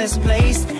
this place.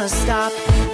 gonna stop.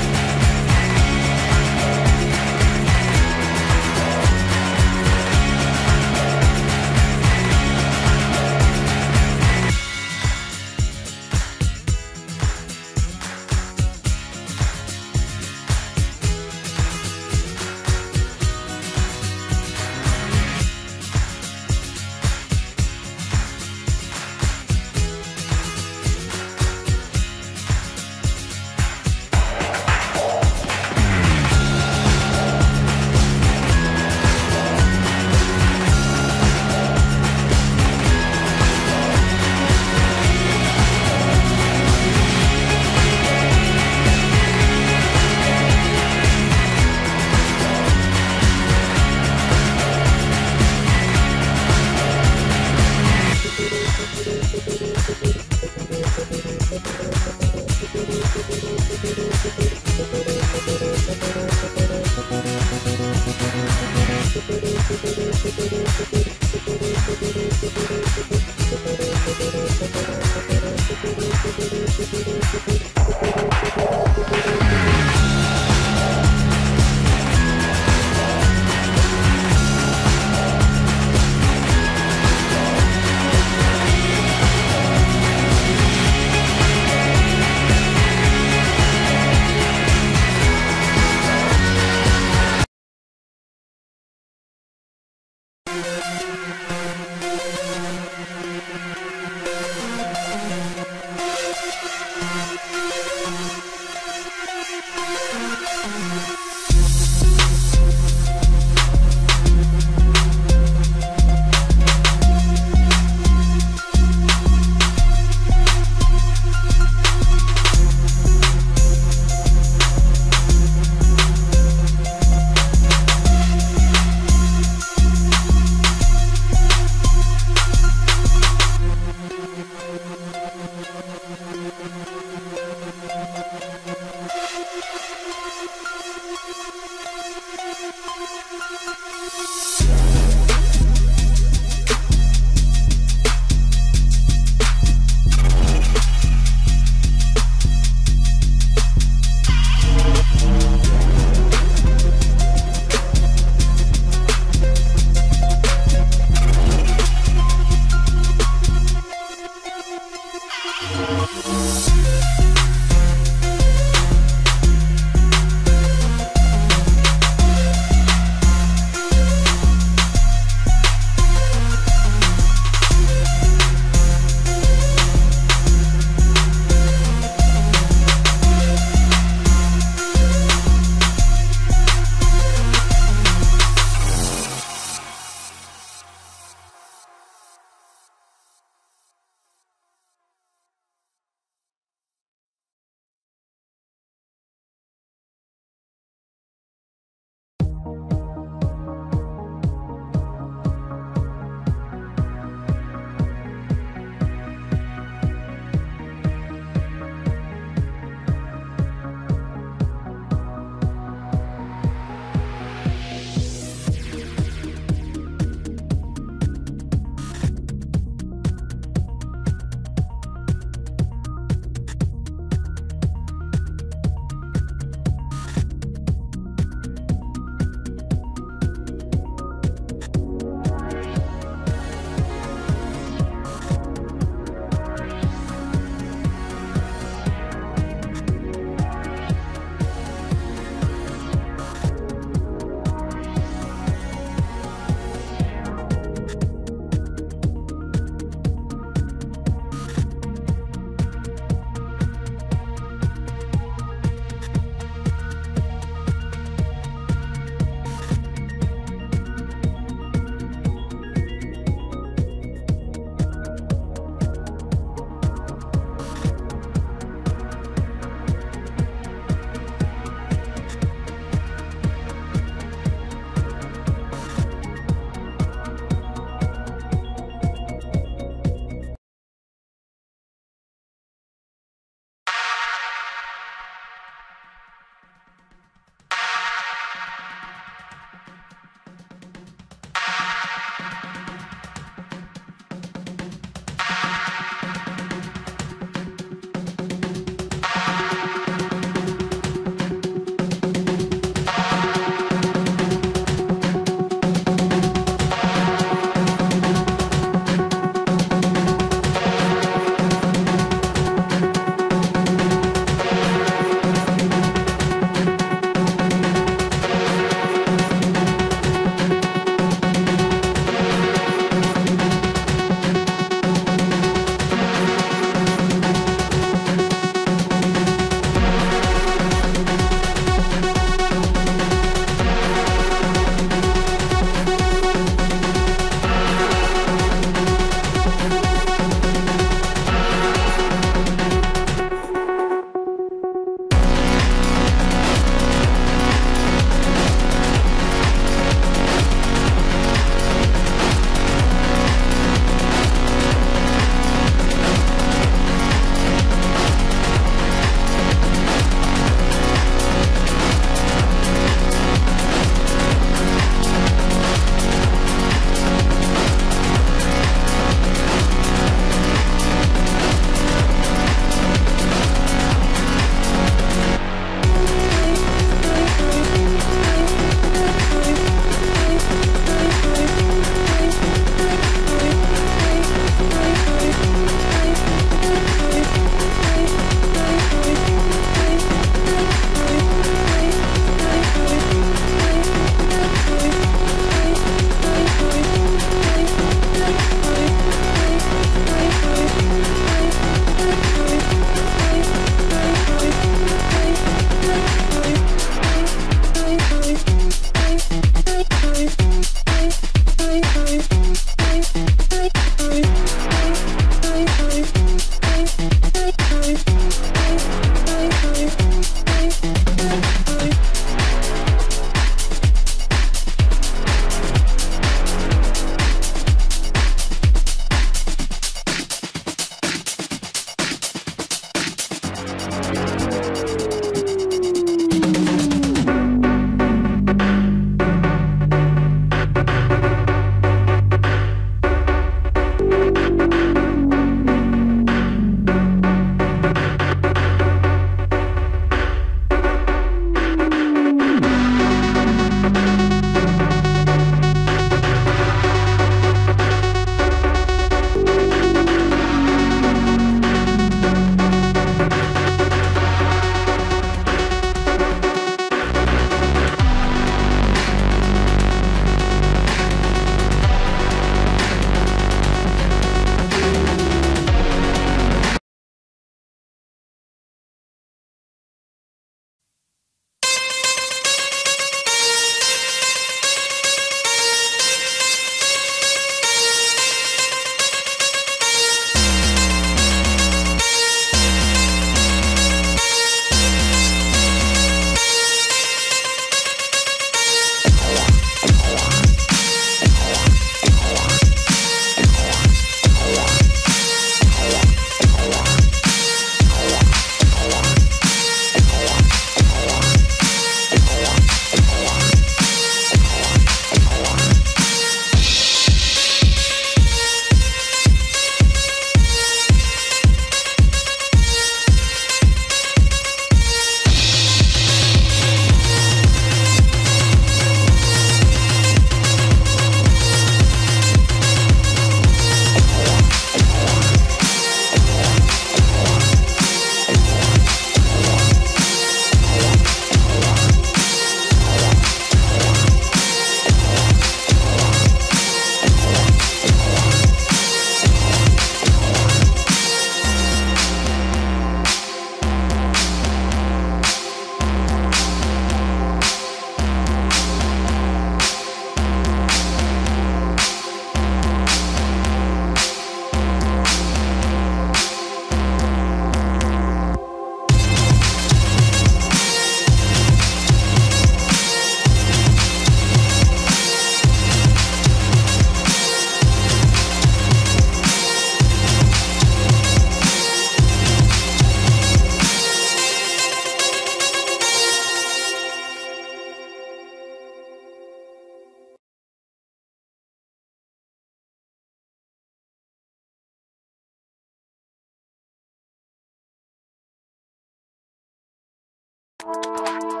Música